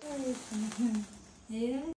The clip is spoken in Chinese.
哎里